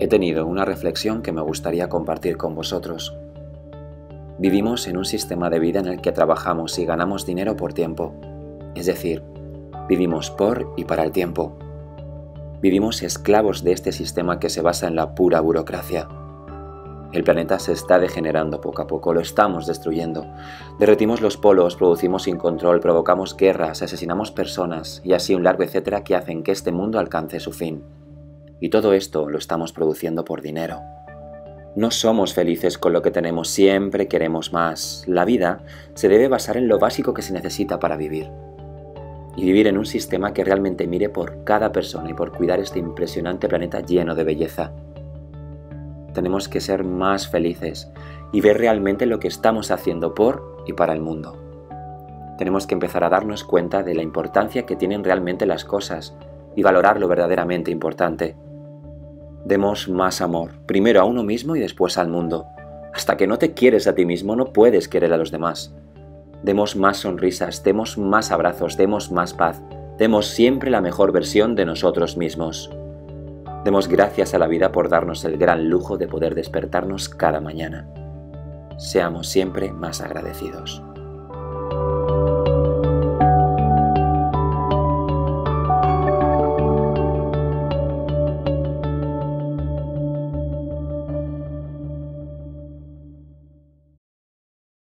he tenido una reflexión que me gustaría compartir con vosotros. Vivimos en un sistema de vida en el que trabajamos y ganamos dinero por tiempo, es decir, vivimos por y para el tiempo. Vivimos esclavos de este sistema que se basa en la pura burocracia. El planeta se está degenerando poco a poco, lo estamos destruyendo. Derretimos los polos, producimos sin control, provocamos guerras, asesinamos personas y así un largo etcétera que hacen que este mundo alcance su fin. Y todo esto lo estamos produciendo por dinero. No somos felices con lo que tenemos, siempre queremos más. La vida se debe basar en lo básico que se necesita para vivir. Y vivir en un sistema que realmente mire por cada persona y por cuidar este impresionante planeta lleno de belleza. Tenemos que ser más felices y ver realmente lo que estamos haciendo por y para el mundo. Tenemos que empezar a darnos cuenta de la importancia que tienen realmente las cosas y valorar lo verdaderamente importante demos más amor, primero a uno mismo y después al mundo. Hasta que no te quieres a ti mismo no puedes querer a los demás. Demos más sonrisas, demos más abrazos, demos más paz, demos siempre la mejor versión de nosotros mismos. Demos gracias a la vida por darnos el gran lujo de poder despertarnos cada mañana. Seamos siempre más agradecidos.